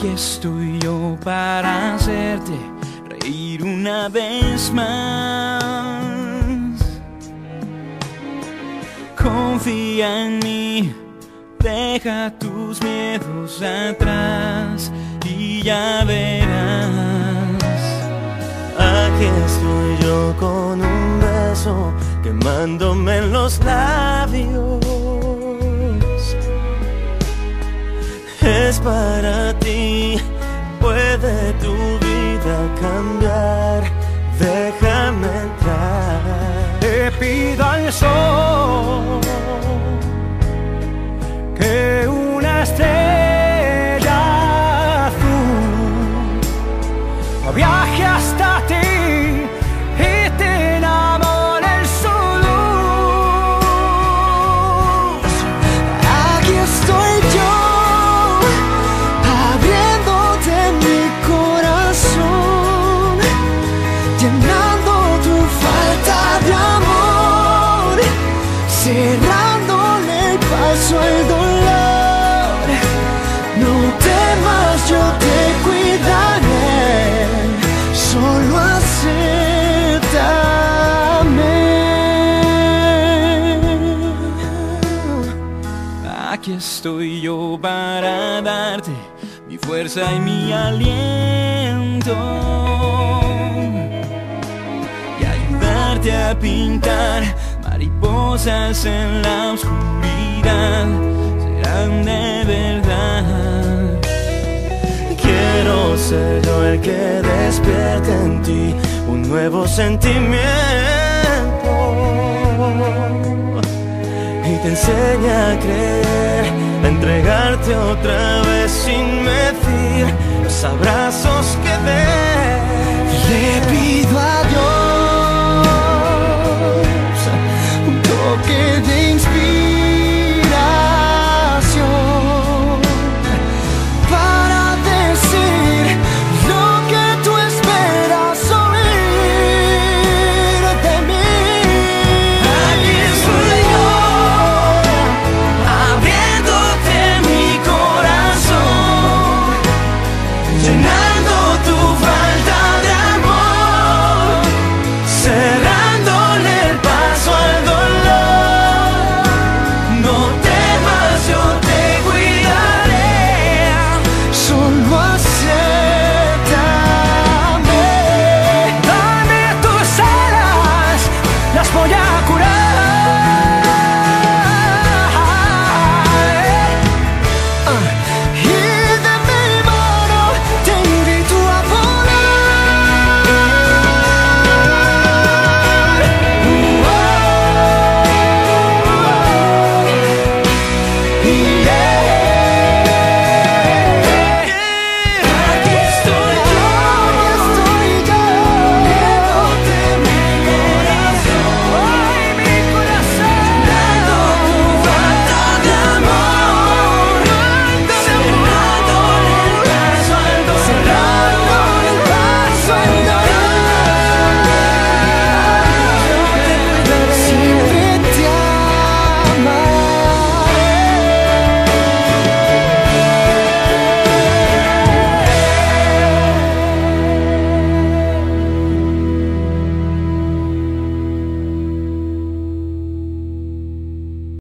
Aquí estoy yo para hacerte reír una vez más. Confía en mí, deja tus miedos atrás y ya verás. Aquí estoy yo con un beso quemándome en los labios. Es para puede tu vida cambiar. Déjame entrar. Te pido al sol yo te cuidaré, solo acéptame. Aquí estoy yo para darte mi fuerza y mi aliento y ayudarte a pintar mariposas en la oscuridad. Serán de verdad ser yo el que despierte en ti un nuevo sentimiento y te enseña a creer, a entregarte otra vez sin medir los abrazos que des. Le pido a Dios un toque de